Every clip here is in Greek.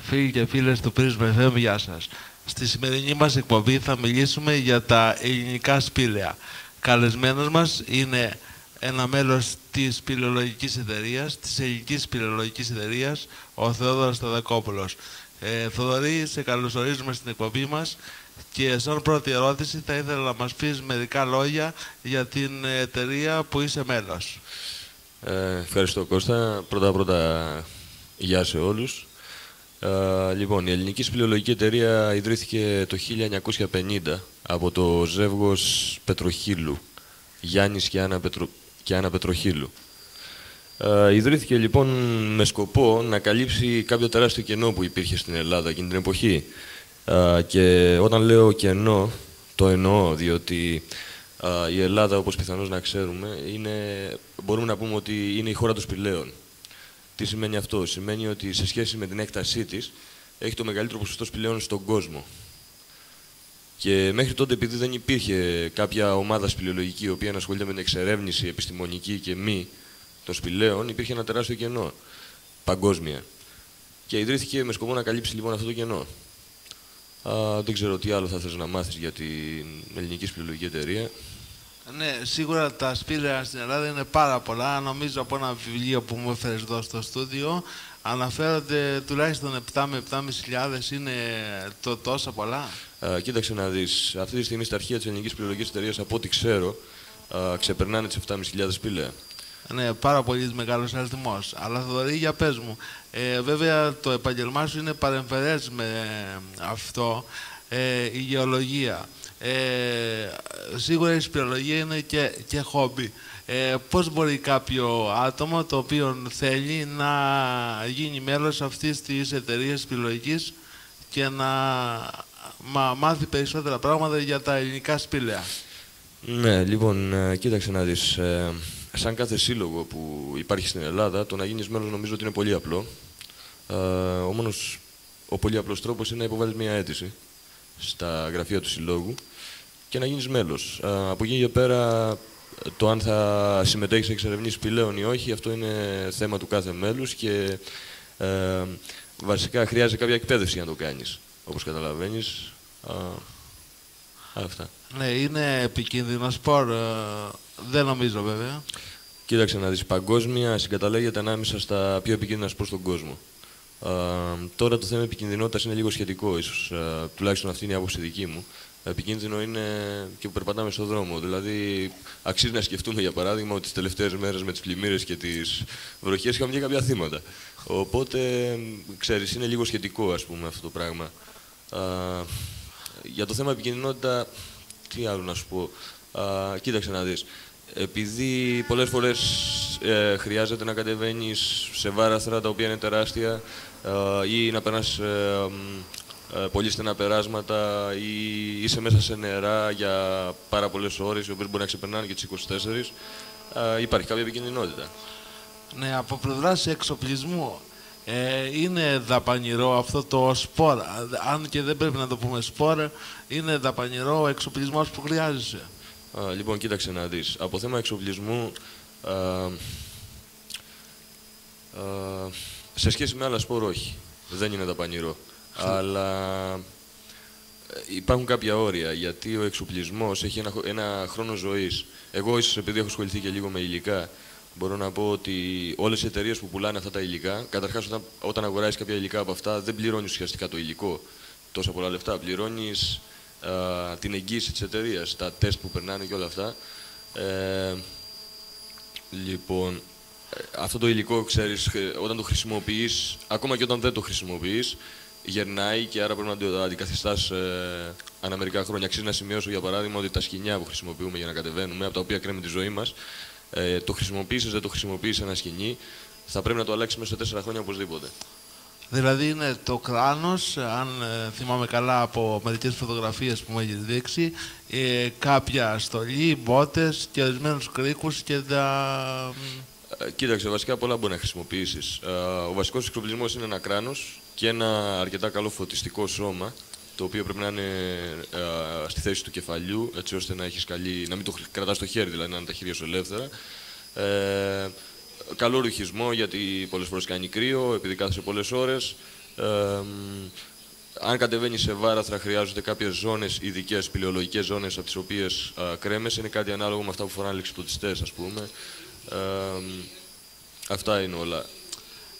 Φίλοι και φίλες του Prisma FM, γεια σας. Στη σημερινή μας εκπομπή θα μιλήσουμε για τα ελληνικά σπήλαια. Καλεσμένος μας είναι ένα μέλος της πυλαιολογικής εταιρείας, της ελληνικής πυλαιολογικής εταιρείας, ο Θεόδωρος Σταδακόπουλος. Ε, Θοδωρή, σε καλωσορίζουμε στην εκπομπή μας και σαν πρώτη ερώτηση θα ήθελα να μας πεις μερικά λόγια για την εταιρεία που είσαι μέλος. Ε, ευχαριστώ Κώστα. Πρώτα πρώτα γεια σε όλους. Ε, λοιπόν, η Ελληνική Σπηλαιολογική Εταιρεία ιδρύθηκε το 1950 από το ζεύγος Πετροχύλου, Γιάννης και Άννα, Πετρο... και Άννα Πετροχύλου. Ε, ιδρύθηκε λοιπόν με σκοπό να καλύψει κάποιο τεράστιο κενό που υπήρχε στην Ελλάδα εκείνη την εποχή. Ε, και όταν λέω κενό, το εννοώ, διότι ε, η Ελλάδα, όπως πιθανώς να ξέρουμε, είναι, μπορούμε να πούμε ότι είναι η χώρα των σπηλαίων. Τι σημαίνει αυτό; Σημαίνει ότι σε σχέση με την έκτασή της, έχει το μεγαλύτερο ποσοστό σπηλαίων στον κόσμο. Και μέχρι τότε, επειδή δεν υπήρχε κάποια ομάδα σπηλαιολογική η οποία να ασχολείται με την εξερεύνηση επιστημονική και μη των σπηλαίων, υπήρχε ένα τεράστιο κενό παγκόσμια. Και ιδρύθηκε με σκοπό να καλύψει λοιπόν αυτό το κενό. Α, δεν ξέρω τι άλλο θα θες να μάθεις για την ελληνική σπηλαιολογική εταιρεία. Ναι, σίγουρα τα σπήλαια στην Ελλάδα είναι πάρα πολλά. Νομίζω από ένα βιβλίο που μου έφερες εδώ στο στούντιο αναφέρονται τουλάχιστον 7 με 7.500 είναι το τόσα πολλά. Α, κοίταξε να δεις. Αυτή τη στιγμή στα αρχεία της ελληνικής σπηλαιολογικής εταιρείας, από ό,τι ξέρω, α, ξεπερνάνε τις 7.500 σπήλαια. Ναι, πάρα πολύ μεγάλος αριθμός. Αλλά Θοδωρή, για πες μου. Ε, βέβαια, το επαγγελμά σου είναι παρεμφερές με αυτό. Ε, η γεωλογία. Ε, σίγουρα η σπηρολογία είναι και, και χόμπι. Ε, πώς μπορεί κάποιο άτομο το οποίο θέλει να γίνει μέλος αυτής της εταιρείας σπηλολογικής και να μα, μάθει περισσότερα πράγματα για τα ελληνικά σπήλαια. Ναι, λοιπόν, ε, κοίταξε να δεις. Ε, σαν κάθε σύλλογο που υπάρχει στην Ελλάδα, το να γίνεις μέλος νομίζω ότι είναι πολύ απλό. Ε, όμως, ο πολύ απλός τρόπος είναι να υποβάλεις μια αίτηση στα γραφεία του συλλόγου και να γίνεις μέλος. Ε, από εκεί και πέρα, το αν θα συμμετέχεις σε εξερευνήσεις πλέον ή όχι, αυτό είναι θέμα του κάθε μέλους και ε, βασικά χρειάζεται κάποια εκπαίδευση για να το κάνεις, όπως καταλαβαίνεις. Ε, αυτά. Ναι, είναι επικίνδυνο σπορ. Ε, δεν νομίζω βέβαια. Κοίταξε να δεις, παγκόσμια συγκαταλέγεται ανάμεσα στα πιο επικίνδυνα σπορ στον κόσμο. Ε, τώρα το θέμα επικινδυνότητας είναι λίγο σχετικό, ίσως, ε, τουλάχιστον αυτή είναι η άποψη δική μου. Επικίνδυνο είναι και που περπατάμε στον δρόμο. Δηλαδή, αξίζει να σκεφτούμε για παράδειγμα ότι τις τελευταίες μέρες με τις πλημμύρες και τις βροχές είχαμε και κάποια θύματα. Οπότε, ξέρεις, είναι λίγο σχετικό ας πούμε, αυτό το πράγμα. Α, για το θέμα επικίνδυνοτητα, τι άλλο να σου πω. Α, κοίταξε να δεις. Επειδή πολλές φορές ε, χρειάζεται να κατεβαίνεις σε βάραθρα τα οποία είναι τεράστια ε, ή να περνάς ε, ε, πολύ στενά περάσματα ή είσαι μέσα σε νερά για πάρα πολλές ώρες, οι οποίες μπορεί να ξεπερνάνε και τις 24, ε, υπάρχει κάποια επικίνδυνοτητα. Ναι, από πλευράς εξοπλισμού ε, είναι δαπανηρό αυτό το σπορ; Αν και δεν πρέπει να το πούμε σπορ, είναι δαπανηρό ο εξοπλισμός που χρειάζεσαι; Α, λοιπόν, κοίταξε να δεις. Από θέμα εξοπλισμού, α, α, σε σχέση με άλλα σπορ, όχι. Δεν είναι δαπανηρό αλλά ε, υπάρχουν κάποια όρια, γιατί ο εξοπλισμός έχει ένα, ένα χρόνο ζωής. Εγώ, ίσως επειδή έχω ασχοληθεί και λίγο με υλικά, μπορώ να πω ότι όλες οι εταιρείες που πουλάνε αυτά τα υλικά, καταρχάς όταν, όταν αγοράζεις κάποια υλικά από αυτά, δεν πληρώνεις ουσιαστικά το υλικό τόσα πολλά λεφτά. Πληρώνεις την εγγύηση της εταιρείας, τα τεστ που περνάνε και όλα αυτά. Ε, λοιπόν, ε, αυτό το υλικό, ξέρεις, όταν το χρησιμοποιείς, ακόμα και όταν δεν το χρησιμοποιείς, γερνάει και άρα πρέπει να το αντικαθιστάς ε, ανά μερικά χρόνια. Αξίζει να σημειώσω για παράδειγμα ότι τα σκηνιά που χρησιμοποιούμε για να κατεβαίνουμε, από τα οποία κρέμει τη ζωή μας, ε, το χρησιμοποίησε, δεν το χρησιμοποίησε ένα σκηνή, θα πρέπει να το αλλάξεις μέσα σε τέσσερα χρόνια οπωσδήποτε. Δηλαδή είναι το κράνος, αν ε, θυμάμαι καλά από μερικές φωτογραφίες που μου έχεις δείξει, ε, κάποια στολή, μπότες και ορισμένους κρίκους και τα... Ε, κοίταξε, βασικά πολλά μπορεί να χρησιμοποιήσεις. Ε, ο βασικός εξοπλισμός είναι ένα κράνος και ένα αρκετά καλό φωτιστικό σώμα, το οποίο πρέπει να είναι ε, στη θέση του κεφαλιού, έτσι ώστε να, έχεις καλή, να μην το κρατάς στο χέρι, δηλαδή να είναι τα χέρια σου ελεύθερα. Ε, καλό ρουχισμό, γιατί πολλές φορές κάνει κρύο, επειδή κάθεσαι πολλές ώρες. αν κατεβαίνεις σε βάραθρα, χρειάζονται κάποιες ζώνες, ειδικές σπηλαιολογικέ ζώνες, από τις οποίες κρέμεσαι. Είναι κάτι ανάλογο με αυτά που φοράνε λεξιπτωτιστέ, ας πούμε. Αυτά είναι όλα.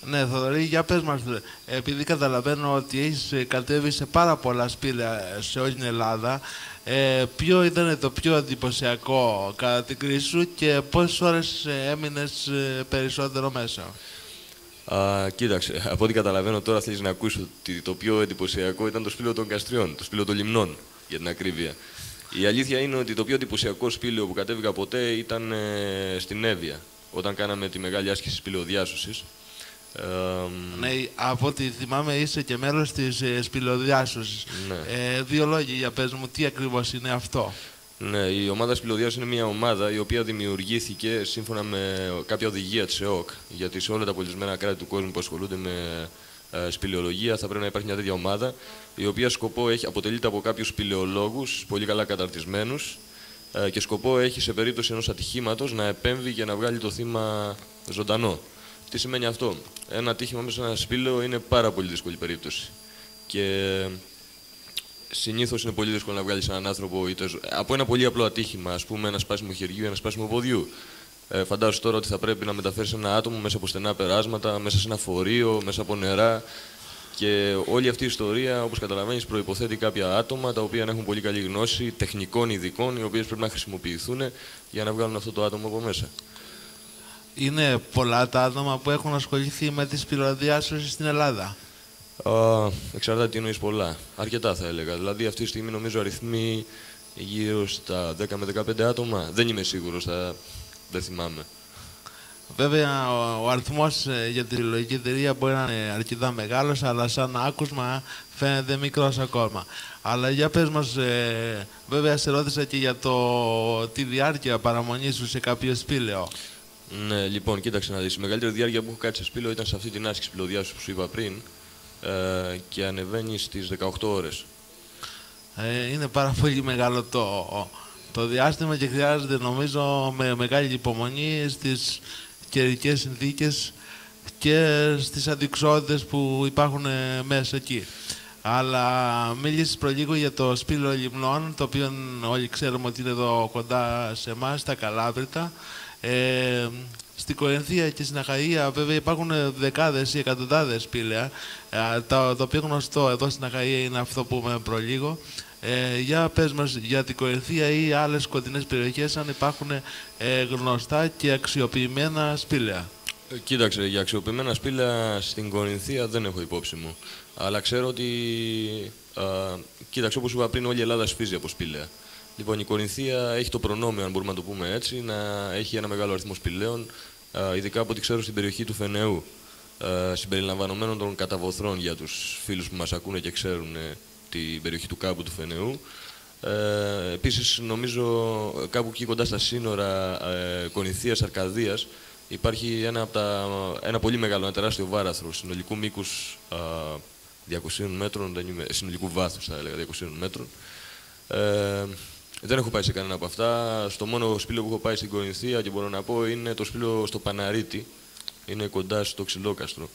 Ναι, Θοδωρή, για πες μας, επειδή καταλαβαίνω ότι έχεις κατέβει σε πάρα πολλά σπήλαια σε όλη την Ελλάδα, ε, ποιο ήταν το πιο εντυπωσιακό κατά την κρίση σου και πόσες ώρες έμεινες ε, περισσότερο μέσα; Α, κοίταξε, από ό,τι καταλαβαίνω τώρα θέλεις να ακούσει ότι το πιο εντυπωσιακό ήταν το σπήλαιο των Καστριών, το σπήλαιο των Λιμνών, για την ακρίβεια. Η αλήθεια είναι ότι το πιο εντυπωσιακό σπήλαιο που κατέβηκα ποτέ ήταν ε, στην Εύβοια, όταν κάναμε τη μεγάλη άσκηση σπηλαιοδιάσωσης. Ε, ναι, από ό,τι θυμάμαι είσαι και μέλος της ε, σπηλαιοδιάσωσης. Ναι. Ε, δύο λόγια για πες μου, τι ακριβώς είναι αυτό; Ναι, η ομάδα σπηλωδιάς είναι μια ομάδα η οποία δημιουργήθηκε σύμφωνα με κάποια οδηγία της ΕΟΚ, γιατί σε όλα τα πολιτισμένα κράτη του κόσμου που ασχολούνται με ε, σπηλαιολογία θα πρέπει να υπάρχει μια τέτοια ομάδα, η οποία σκοπό έχει, αποτελείται από κάποιους σπηλαιολόγους, πολύ καλά καταρτισμένους, ε, και σκοπό έχει σε περίπτωση ενός ατυχήματος να επέμβει και να βγάλει το θύμα ζωντανό. Τι σημαίνει αυτό; Ένα ατύχημα μέσα σε ένα σπήλαιο είναι πάρα πολύ δύσκολη περίπτωση. Και συνήθως είναι πολύ δύσκολο να βγάλεις έναν άνθρωπο είτε, από ένα πολύ απλό ατύχημα, ας πούμε ένα σπάσιμο χεριού ή ένα σπάσιμο ποδιού. Ε, φαντάζομαι τώρα ότι θα πρέπει να μεταφέρεις ένα άτομο μέσα από στενά περάσματα, μέσα σε ένα φορείο, μέσα από νερά. Και όλη αυτή η ιστορία, όπως καταλαβαίνεις, προποθέτει κάποια άτομα τα οποία έχουν πολύ καλή γνώση τεχνικών ειδικών, οι οποίες πρέπει να χρησιμοποιηθούν για να βγάλουν αυτό το άτομο από μέσα. Είναι πολλά τα άτομα που έχουν ασχοληθεί με τη σπυροδιάσωση στην Ελλάδα. Uh, εξαρτάται τι εννοείς πολλά. Αρκετά θα έλεγα. Δηλαδή αυτή τη στιγμή νομίζω αριθμοί γύρω στα 10 με 15 άτομα. Δεν είμαι σίγουρος, θα... δεν θυμάμαι. Βέβαια, ο, ο αριθμός ε, για τη συλλογική εταιρεία μπορεί να είναι αρκετά μεγάλος, αλλά σαν άκουσμα φαίνεται μικρός ακόμα. Αλλά για πες μας, ε, βέβαια σε ρώτησα και για το, τη διάρκεια παραμονής σου σε κάποιο σπήλαιο. Ναι, λοιπόν, κοίταξε να δεις. Η μεγαλύτερη διάρκεια που έχω κάτσει σε σπήλαιο ήταν σε αυτή την άσκηση πληροδιάσου που σου είπα πριν ε, και ανεβαίνεις στις 18 ώρες. Ε, είναι πάρα πολύ μεγάλο το, το διάστημα και χρειάζεται νομίζω με μεγάλη υπομονή στις καιρικές συνθήκες και στις αντικσότητες που υπάρχουν ε, μέσα εκεί. Αλλά μίλησε προλίγο για το σπήλο λιμνών, το οποίο όλοι ξέρουμε ότι είναι εδώ κοντά σε εμάς, στα Καλάβρητα. Ε, στην Κορινθία και στην Αχαΐα βέβαια υπάρχουν δεκάδες ή εκατοντάδες σπήλαια. Ε, το, το οποίο γνωστό εδώ στην Αχαΐα είναι αυτό που με προλίγο. Ε, για πες μας για την Κορινθία ή άλλες κοντινές περιοχές αν υπάρχουν ε, γνωστά και αξιοποιημένα σπήλαια. Ε, κοίταξε, για αξιοποιημένα σπήλαια στην Κορινθία δεν έχω υπόψη μου. Αλλά ξέρω ότι, α, κοίταξε όπως είπα πριν, όλη η Ελλάδα σφίζει από σπήλαια. Λοιπόν, η Κορινθία έχει το προνόμιο, αν μπορούμε να το πούμε έτσι, να έχει ένα μεγάλο αριθμό σπηλαίων, ειδικά από ό,τι ξέρω στην περιοχή του Φενεού, συμπεριλαμβανομένων των καταβοθρών για τους φίλους που μας ακούνε και ξέρουν ε, την περιοχή του κάμπου του Φενεού. Ε, επίσης, νομίζω κάπου εκεί κοντά στα σύνορα ε, Κορινθίας Αρκαδίας υπάρχει ένα, από τα, ένα πολύ μεγάλο, ένα τεράστιο βάραθρο συνολικού μήκους 200 μέτρων, δεν είμαι, συνολικού βάθους θα έλεγα 200 μέτρων. Ε, δεν έχω πάει σε κανένα από αυτά. Στο μόνο σπήλαιο που έχω πάει στην Κορινθία και μπορώ να πω είναι το σπήλαιο στο Παναρίτη. Είναι κοντά στο Ξυλόκαστρο.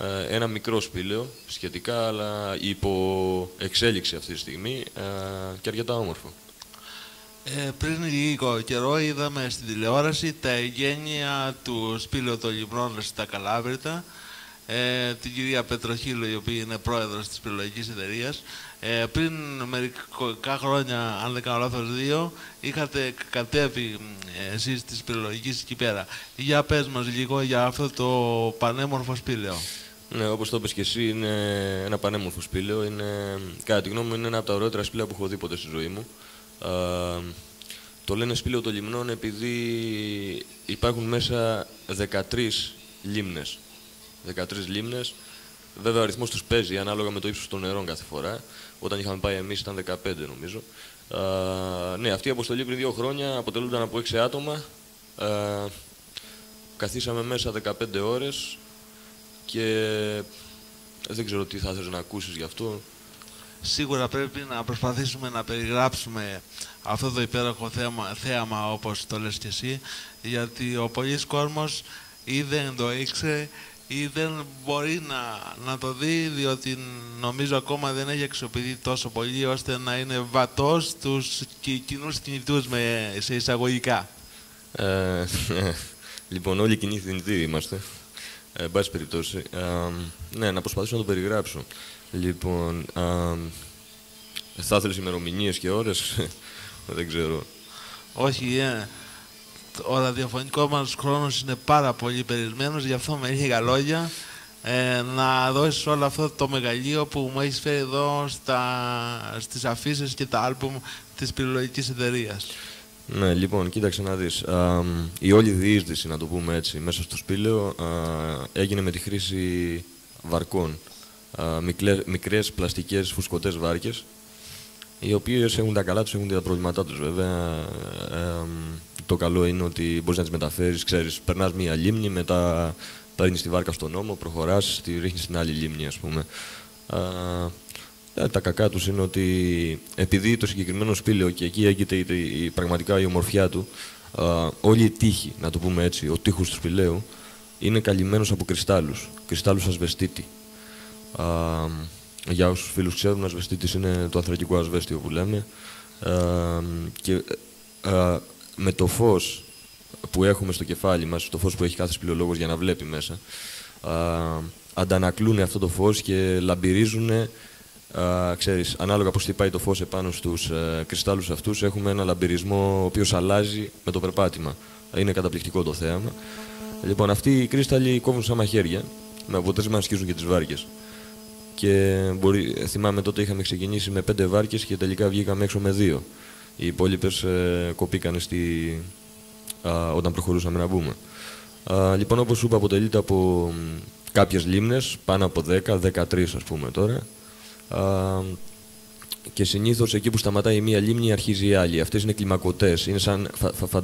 Ε, ένα μικρό σπήλαιο σχετικά, αλλά υπό εξέλιξη αυτή τη στιγμή ε, και αρκετά όμορφο. Ε, πριν λίγο καιρό είδαμε στην τηλεόραση τα εγγένεια του σπήλαιου των Λιμνών στα Καλάβρητα ε, την κυρία Πετροχίλου, η οποία είναι πρόεδρος της πυρολογικής εταιρείας. Ε, πριν μερικά χρόνια, αν δεν κάνω λάθος δύο, είχατε κατέβει ε, εσείς της πυρολογικής εκεί πέρα. Για πες μας λίγο για αυτό το πανέμορφο σπήλαιο. Ναι, όπως το είπες και εσύ, είναι ένα πανέμορφο σπήλαιο. Είναι, κατά τη γνώμη μου, είναι ένα από τα ωραιότερα σπήλαια που έχω δει ποτέ στη ζωή μου. Ε, το λένε σπήλαιο των λιμνών επειδή υπάρχουν μέσα 13 λίμνες. 13 λίμνες. Βέβαια, ο αριθμός τους παίζει ανάλογα με το ύψος των νερών κάθε φορά. Όταν είχαμε πάει εμείς ήταν 15 νομίζω. Α, ναι, αυτή η αποστολή πριν δύο χρόνια αποτελούνταν από 6 άτομα. Α, καθίσαμε μέσα 15 ώρες και δεν ξέρω τι θα ήθελε να ακούσεις γι' αυτό. Σίγουρα πρέπει να προσπαθήσουμε να περιγράψουμε αυτό το υπέροχο θέαμα, θέαμα όπως το λες και εσύ, γιατί ο πολλής κόσμος ή δεν το ήξερε ή δεν μπορεί να, να το δει διότι νομίζω ακόμα δεν έχει αξιοποιηθεί τόσο πολύ ώστε να είναι βατός τους κοινούς κινητούς με, σε εισαγωγικά. Ε, λοιπόν, όλοι κοινοί θνητήροι είμαστε. Ε, εν πάση περιπτώσει. Ε, ναι, να προσπαθήσω να το περιγράψω. Λοιπόν, ε, θα ήθελες ημερομηνίες και ώρες; δεν ξέρω. Όχι, ε, ο ραδιοφωνικός μας χρόνος είναι πάρα πολύ περιορισμένος, γι' αυτό με λίγα λόγια ε, να δώσεις όλο αυτό το μεγαλείο που μου έχεις φέρει εδώ στα, στις αφήσει και τα άλμπουμ της πυρολογικής εταιρείας. Ναι, λοιπόν, κοίταξε να δεις. η όλη διείσδυση, να το πούμε έτσι, μέσα στο σπήλαιο έγινε με τη χρήση βαρκών. Α, μικρές πλαστικές φουσκωτές βάρκες, οι οποίες έχουν τα καλά τους, έχουν τα προβλήματά τους βέβαια. Ε, το καλό είναι ότι μπορείς να τις μεταφέρεις, ξέρεις, περνάς μία λίμνη, μετά παίρνεις τη βάρκα στον νόμο, προχωράς, τη ρίχνεις στην άλλη λίμνη, ας πούμε. Ε, τα κακά τους είναι ότι επειδή το συγκεκριμένο σπήλαιο και εκεί έγκυται η, η, πραγματικά η ομορφιά του, α, όλη η τύχη, να το πούμε έτσι, ο τείχος του σπηλαίου, είναι καλυμμένος από κρυστάλλους, κρυστάλλους ασβεστίτη. Α, για όσους φίλους ξέρουν, ασβεστίτης είναι το ανθρακικό ασβέστιο που λέμε. Α, και α, με το φως που έχουμε στο κεφάλι μας, το φως που έχει κάθε σπηλαιολόγος για να βλέπει μέσα, α, αντανακλούν αυτό το φως και λαμπυρίζουν ξέρεις, ανάλογα πώς χτυπάει το φως επάνω στους ε, κρυστάλλους αυτούς, έχουμε ένα λαμπυρισμό ο οποίος αλλάζει με το περπάτημα. Είναι καταπληκτικό το θέαμα. Λοιπόν, αυτοί οι κρύσταλλοι κόβουν σαν μαχαίρια, με αποτέλεσμα να σκίζουν και τις βάρκες. Και μπορεί, θυμάμαι τότε είχαμε ξεκινήσει με πέντε βάρκες και τελικά βγήκαμε έξω με δύο. Οι υπόλοιπες ε, κοπήκανε στη, α, όταν προχωρούσαμε να μπούμε. Α, λοιπόν, όπως σου είπα, αποτελείται από κάποιες λίμνες, πάνω από 10, 13 ας πούμε τώρα, και συνήθως εκεί που σταματάει μία λίμνη αρχίζει η άλλη. Αυτές είναι κλιμακωτές. Είναι σαν, φα,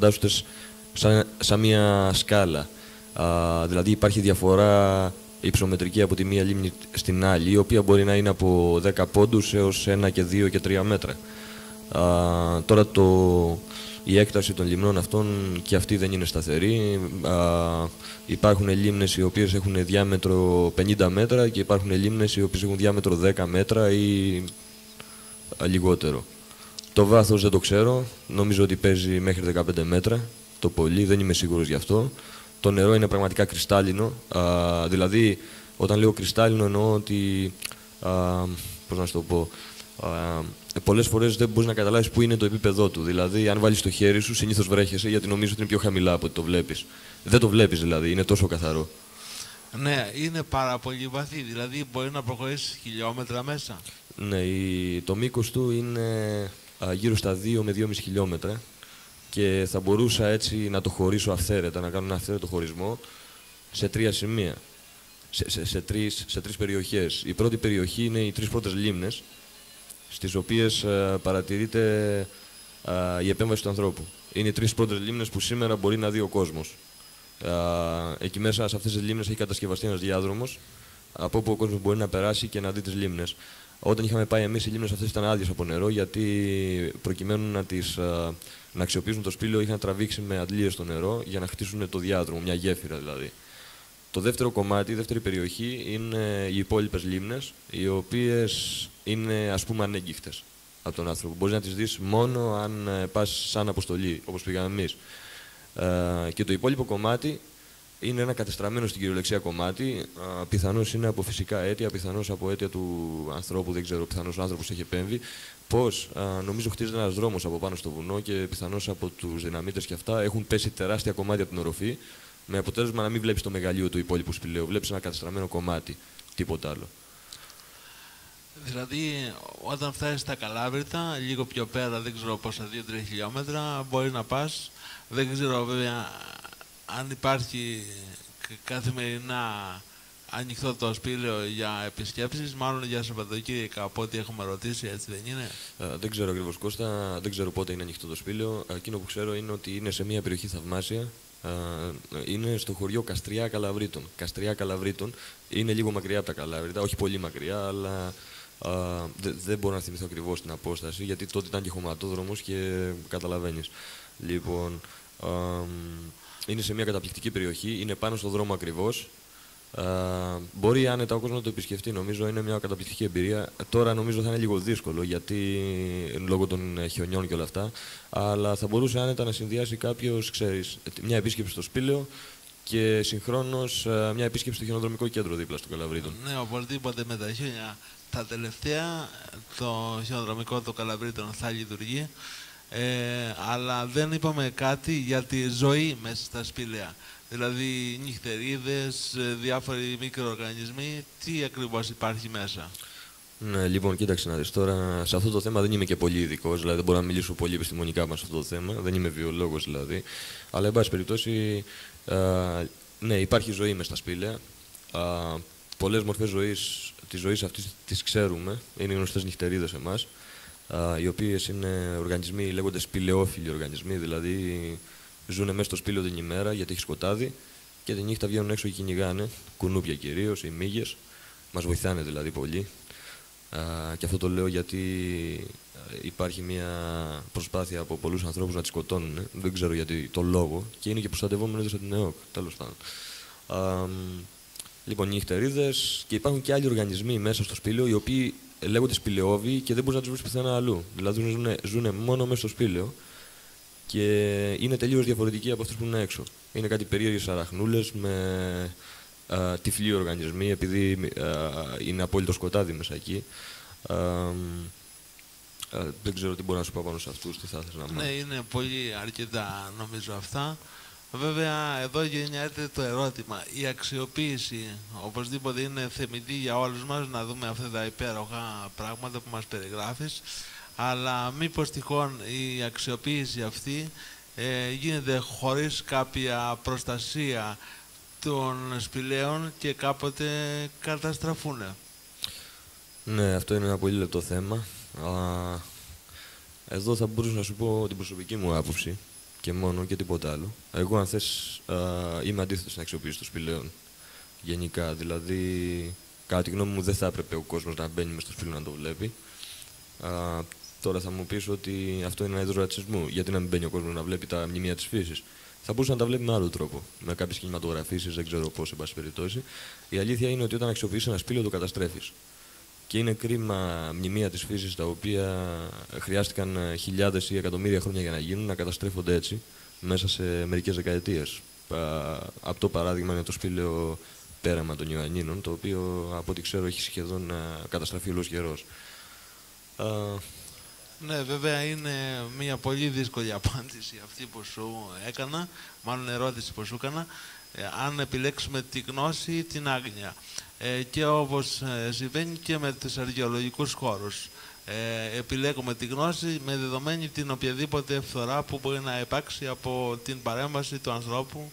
σαν, σαν μία σκάλα. Α, δηλαδή υπάρχει διαφορά υψομετρική από τη μία λίμνη στην άλλη, η οποία μπορεί να είναι από 10 πόντους έως 1 και 2 και 3 μέτρα. Α, τώρα το, η έκταση των λιμνών αυτών και αυτή δεν είναι σταθερή. Α, υπάρχουν λίμνες οι οποίες έχουν διάμετρο 50 μέτρα και υπάρχουν λίμνες οι οποίες έχουν διάμετρο 10 μέτρα ή λιγότερο. Το βάθος δεν το ξέρω, νομίζω ότι παίζει μέχρι 15 μέτρα το πολύ, δεν είμαι σίγουρος γι' αυτό. Το νερό είναι πραγματικά κρυστάλλινο, α, δηλαδή όταν λέω κρυστάλλινο εννοώ ότι, α, πώς να σου το πω, πολλές φορές δεν μπορείς να καταλάβεις πού είναι το επίπεδό του. Δηλαδή, αν βάλεις το χέρι σου, συνήθως βρέχεσαι γιατί νομίζω ότι είναι πιο χαμηλά από ότι το βλέπεις. Δεν το βλέπεις δηλαδή, είναι τόσο καθαρό. Ναι, είναι πάρα πολύ βαθύ. Δηλαδή, μπορεί να προχωρήσεις χιλιόμετρα μέσα. Ναι, το μήκος του είναι γύρω στα 2 με 2,5 χιλιόμετρα και θα μπορούσα έτσι να το χωρίσω αυθαίρετα, να κάνω ένα αυθαίρετο χωρισμό σε τρία σημεία. Σε, σε, σε, τρεις, σε τρεις περιοχές. Η πρώτη περιοχή είναι οι τρεις πρώτες λίμνες, στις οποίες ε, παρατηρείται ε, η επέμβαση του ανθρώπου. Είναι οι τρεις πρώτες λίμνες που σήμερα μπορεί να δει ο κόσμος. Ε, εκεί μέσα, σε αυτές τις λίμνες, έχει κατασκευαστεί ένας διάδρομος, από όπου ο κόσμος μπορεί να περάσει και να δει τις λίμνες. Όταν είχαμε πάει εμείς, οι λίμνες αυτές ήταν άδειες από νερό, γιατί προκειμένου να, τις, να αξιοποιήσουν το σπήλαιο, είχαν τραβήξει με αντλίες το νερό για να χτίσουν το διάδρομο, μια γέφυρα δηλαδή. Το δεύτερο κομμάτι, η δεύτερη περιοχή, είναι οι υπόλοιπες λίμνες, οι οποίες είναι ας πούμε ανέγκυχτε από τον άνθρωπο. Μπορείς να τις δεις μόνο αν ε, πας σαν αποστολή, όπως πήγαμε εμείς. Ε, και το υπόλοιπο κομμάτι είναι ένα κατεστραμμένο στην κυριολεξία κομμάτι. Ε, πιθανώς είναι από φυσικά αίτια, πιθανώς από αίτια του ανθρώπου, δεν ξέρω, πιθανώς ο άνθρωπος έχει επέμβει. Πώς, νομίζω, χτίζεται ένας δρόμος από πάνω στο βουνό και πιθανώς από τους δυναμίτες και αυτά έχουν πέσει τεράστια κομμάτια από την οροφή με αποτέλεσμα να μην βλέπεις το μεγαλείο του υπόλοιπου σπηλαίου. Βλέπεις ένα κατεστραμμένο κομμάτι. Τίποτα άλλο. Δηλαδή, όταν φτάσεις στα Καλάβρητα, λίγο πιο πέρα, δεν ξέρω πόσα, 2-3 χιλιόμετρα, μπορεί να πας. Δεν ξέρω βέβαια αν υπάρχει καθημερινά ανοιχτό το σπήλαιο για επισκέψεις, μάλλον για Σαββατοκύριακα από ό,τι έχουμε ρωτήσει, έτσι δεν είναι; Ε, δεν ξέρω ακριβώς Κώστα, δεν ξέρω πότε είναι ανοιχτό το σπήλαιο. Εκείνο που ξέρω είναι ότι είναι σε μια περιοχή θαυμάσια, είναι στο χωριό Καστριά Καλαβρίτων. Καστριά Καλαβρίτων είναι λίγο μακριά από τα Καλάβρητα, όχι πολύ μακριά, αλλά δεν μπορώ να θυμηθώ ακριβώς την απόσταση, γιατί τότε ήταν και χωματόδρομος και καταλαβαίνεις. Λοιπόν, είναι σε μια καταπληκτική περιοχή, είναι πάνω στο δρόμο ακριβώς. Uh, μπορεί άνετα ο κόσμος να το επισκεφτεί. Νομίζω είναι μια καταπληκτική εμπειρία. Τώρα νομίζω θα είναι λίγο δύσκολο γιατί λόγω των χιονιών και όλα αυτά. Αλλά θα μπορούσε άνετα να συνδυάσει κάποιος, ξέρεις, μια επίσκεψη στο σπήλαιο και συγχρόνως μια επίσκεψη στο χιονοδρομικό κέντρο δίπλα στο Καλαβρίτων. Ναι, οπωσδήποτε με τα χιόνια. Τα τελευταία το χιονοδρομικό το Καλαβρίτων θα λειτουργεί. Ε, αλλά δεν είπαμε κάτι για τη ζωή μέσα στα σπήλαια. Δηλαδή νυχτερίδες, ε, διάφοροι μικροοργανισμοί, τι ακριβώς υπάρχει μέσα; Ναι, λοιπόν, κοίταξε να δεις τώρα. Σε αυτό το θέμα δεν είμαι και πολύ ειδικός, δηλαδή δεν μπορώ να μιλήσω πολύ επιστημονικά με αυτό το θέμα. Δεν είμαι βιολόγος δηλαδή. Αλλά, εν πάση περιπτώσει, α, ναι, υπάρχει ζωή μες στα σπήλαια. Πολλές μορφές ζωής της ζωής αυτής τις ξέρουμε. Είναι γνωστές νυχτερίδες εμάς. Οι οποίες είναι οργανισμοί, λέγονται σπηλαιόφιλοι οργανισμοί, δηλαδή Ζουν μέσα στο σπήλαιο την ημέρα γιατί έχει σκοτάδι και τη νύχτα βγαίνουν έξω και κυνηγάνε. Κουνούπια κυρίως, οι μύγες. Μας βοηθάνε δηλαδή πολύ. Α, και αυτό το λέω γιατί υπάρχει μια προσπάθεια από πολλούς ανθρώπους να τις σκοτώνουν. Δεν ξέρω γιατί το λόγο. Και είναι και προστατευόμενοι από την ΕΟΚ. Τέλος πάντων. Α, λοιπόν, νυχτερίδε και υπάρχουν και άλλοι οργανισμοί μέσα στο σπήλαιο οι οποίοι λέγονται σπηλαιόβοι και δεν μπορείς να τους βρεις πουθενά αλλού. Δηλαδή ζουν μόνο μέσα στο σπήλαιο και είναι τελείως διαφορετική από αυτούς που είναι έξω. Είναι κάτι περίεργες αραχνούλες με α, τυφλοί οργανισμοί, επειδή α, είναι απόλυτο σκοτάδι μέσα εκεί. Α, δεν ξέρω τι μπορώ να σου πω πάνω σε αυτούς, τι θα ήθελα να μάθω. Ναι, είναι πολύ αρκετά νομίζω αυτά. Βέβαια, εδώ γεννιέται το ερώτημα. Η αξιοποίηση οπωσδήποτε είναι θεμητή για όλους μας να δούμε αυτά τα υπέροχα πράγματα που μας περιγράφεις αλλά μήπως τυχόν η αξιοποίηση αυτή ε, γίνεται χωρίς κάποια προστασία των σπηλαίων και κάποτε καταστραφούν. Ναι, αυτό είναι ένα πολύ λεπτό θέμα. Εδώ θα μπορούσα να σου πω την προσωπική μου άποψη και μόνο και τίποτα άλλο. Εγώ, αν θες, είμαι αντίθετος στην αξιοποίηση των σπηλαίων. Γενικά, δηλαδή, κατά τη γνώμη μου, δεν θα έπρεπε ο κόσμος να μπαίνει μες στο σπήλαιο να το βλέπει. Τώρα θα μου πεις ότι αυτό είναι ένα είδος ρατσισμού. Γιατί να μην μπαίνει ο κόσμος να βλέπει τα μνημεία της φύσης; Θα μπορούσε να τα βλέπει με άλλο τρόπο. Με κάποιες κινηματογραφήσει, δεν ξέρω πώς, εν πάση περιπτώσει. Η αλήθεια είναι ότι όταν αξιοποιήσει ένα σπήλαιο το καταστρέφεις. Και είναι κρίμα μνημεία της φύσης τα οποία χρειάστηκαν χιλιάδες ή εκατομμύρια χρόνια για να γίνουν να καταστρέφονται έτσι μέσα σε μερικές δεκαετίες. Από το παράδειγμα είναι το σπήλαιο πέραμα των Ιωαννίνων, το οποίο από ό,τι ξέρω έχει σχεδόν καταστραφεί όλο καιρός. Ναι, βέβαια είναι μια πολύ δύσκολη απάντηση αυτή που σου έκανα, μάλλον ερώτηση που σου έκανα, ε, αν επιλέξουμε τη γνώση ή την άγνοια. Ε, και όπως ε, συμβαίνει και με τους αρχαιολογικούς χώρους. Ε, επιλέγουμε τη γνώση με δεδομένη την οποιαδήποτε φθορά που μπορεί να υπάρξει από την παρέμβαση του ανθρώπου.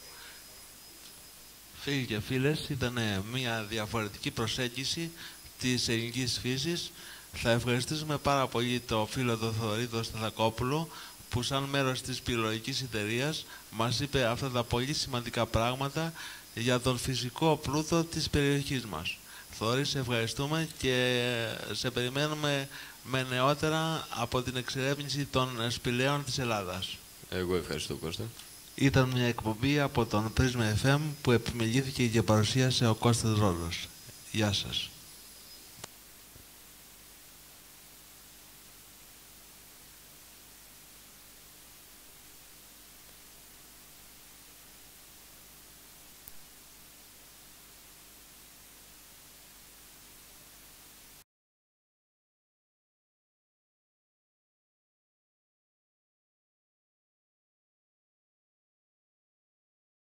Φίλοι και φίλες, ήταν μια διαφορετική προσέγγιση της ελληνικής φύσης θα ευχαριστήσουμε πάρα πολύ το φίλο του Θοδωρήτο Σταθακόπουλο που σαν μέρος της πυρολογικής εταιρείας μας είπε αυτά τα πολύ σημαντικά πράγματα για τον φυσικό πλούτο της περιοχής μας. Θοδωρή, σε ευχαριστούμε και σε περιμένουμε με νεότερα από την εξερεύνηση των σπηλαίων της Ελλάδας. Εγώ ευχαριστώ Κώστα. Ήταν μια εκπομπή από τον Prisma FM που επιμελήθηκε και παρουσίασε ο Κώστας Ρόλος. Γεια σας.